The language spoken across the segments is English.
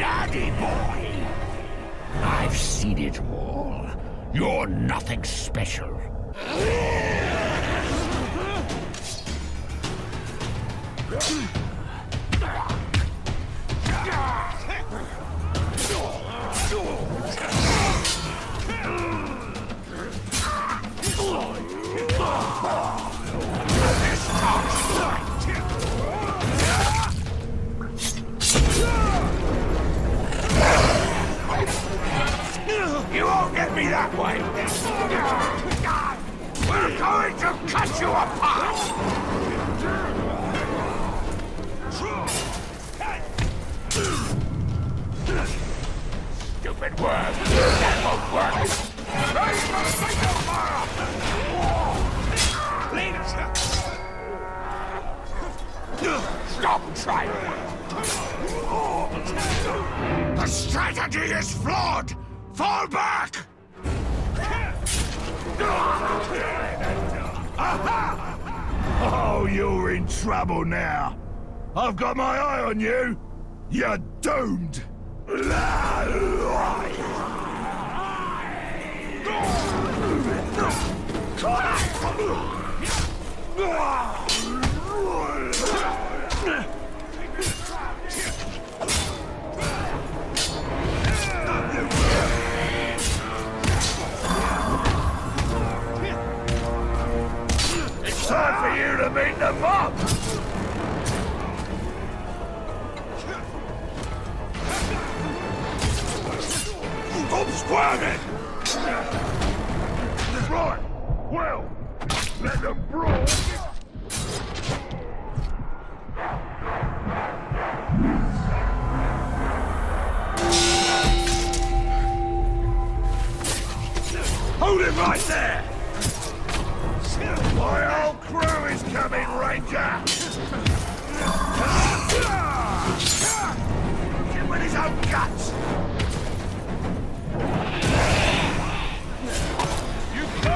Laddie boy! I've seen it all. You're nothing special. that way! We're going to cut you apart! Stupid worm! That won't work! Stop trying! The strategy is flawed! Trouble now. I've got my eye on you. You're doomed. Stop squirming! Right. Well, let them brawl. Hold it right there! My whole crew is coming, Ranger! Him with his own guts!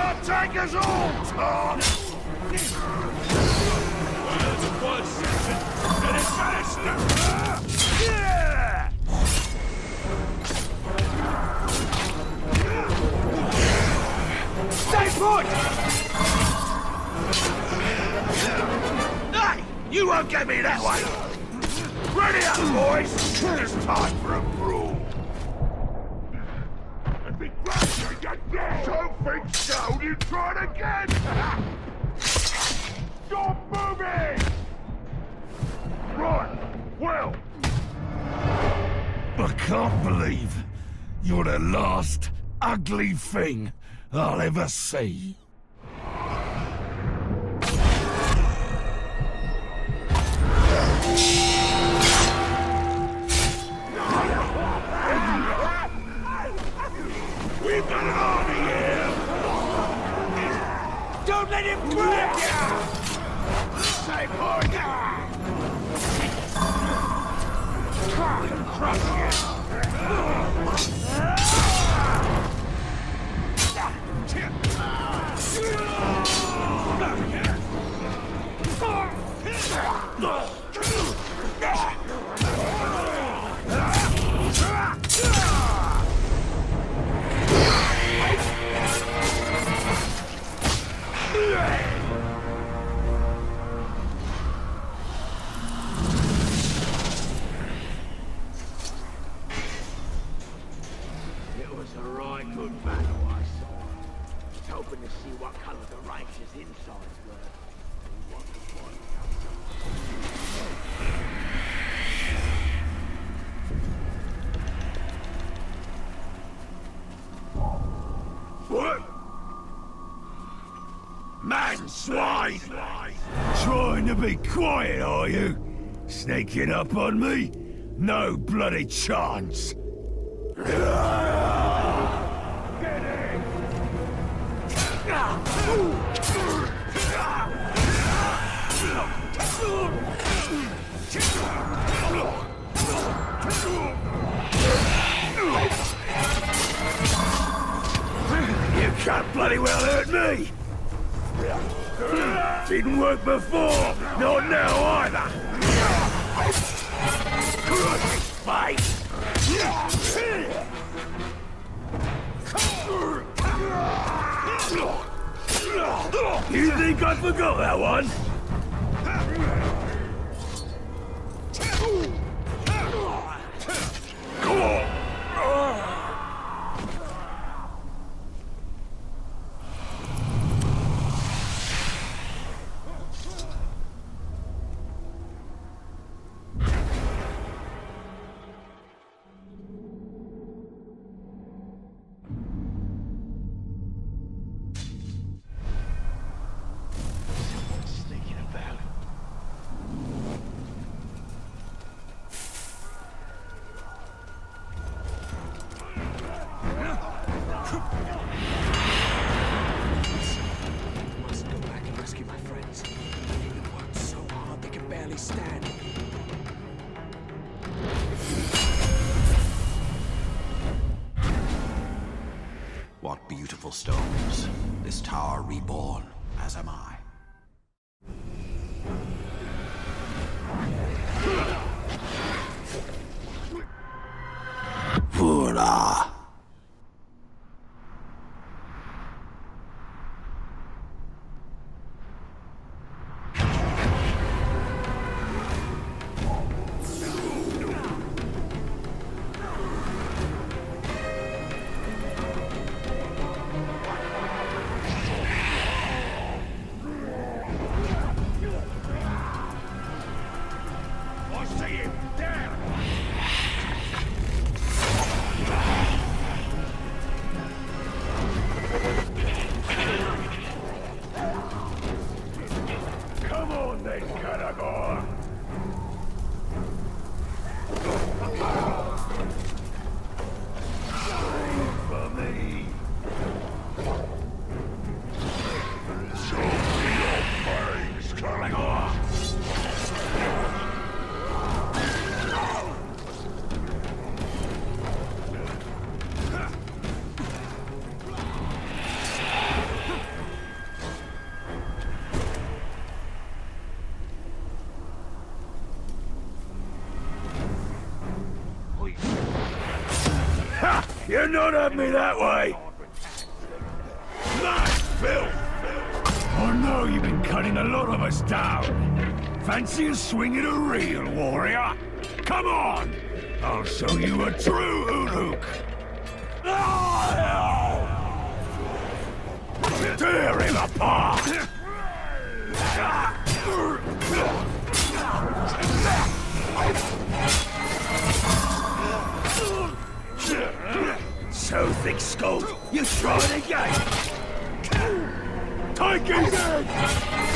Can't take us all, Tom! Yeah! Stay put! Hey! You won't get me that way! Ready up, boys! It's time for a brawl! Be glad you get Don't think so! You try it again! Stop moving! Right, well... I can't believe you're the last ugly thing I'll ever see. We've got an army here! Don't let him break you! Say more now! Crush you! Swine! Trying to be quiet, are you? Sneaking up on me? No bloody chance! You can't bloody well hurt me! Didn't work before, not now either. Fight! You think I forgot that one? What beautiful stones. This tower reborn, as am I. Not having me that way! Nice, Phil! Oh, I know you've been cutting a lot of us down. Fancy a swing at a real warrior? Come on! I'll show you a true Uruk! Ah, Tear him apart! So thick-skulled, you try it again! Take his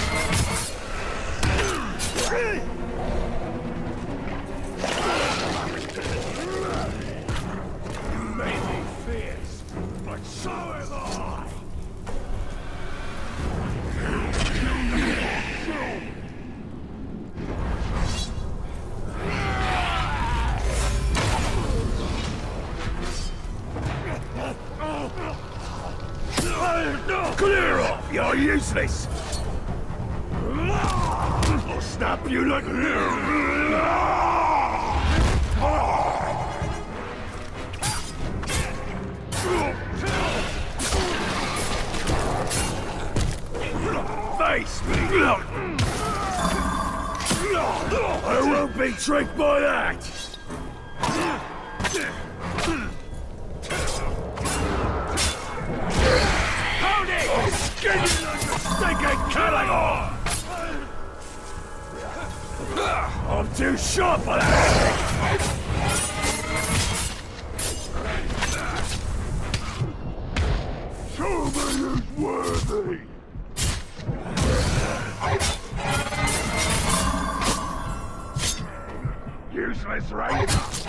Clear off! You're useless! I'll snap you like... Face me! I won't be tricked by that! I'm too sharp for that! Show me who's worthy! Useless, right?